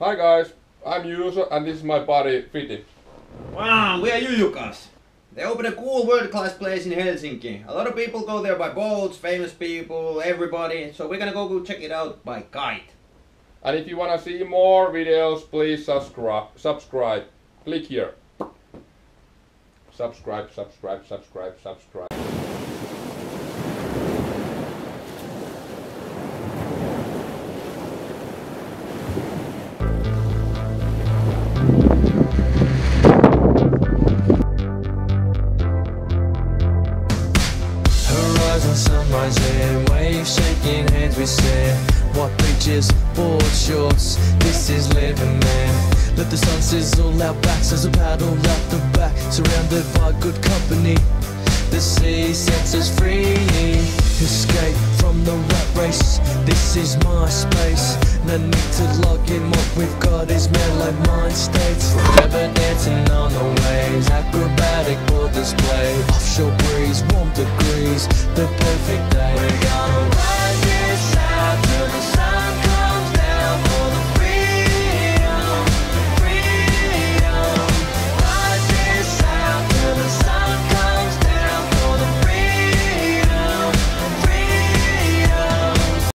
Hi guys, I'm Juuso and this is my buddy Fiti. Wow, we are Jujukas. They opened a cool world-class place in Helsinki. A lot of people go there by boats, famous people, everybody. So we're gonna go, go check it out by kite. And if you wanna see more videos, please subscribe. Subscribe. Click here. Subscribe, subscribe, subscribe, subscribe. Sunrise in waves shaking hands we say What beaches, board shorts, this is living man. Let the sun sizzle our backs as a paddle out the back Surrounded by good company. The sea sets us free. Escape from the rat race. This is my space. No need to log in. What we've got is mellow mind states. Forever dancing on the waves. Acrobatic board display Offshore breeze, warm The perfect day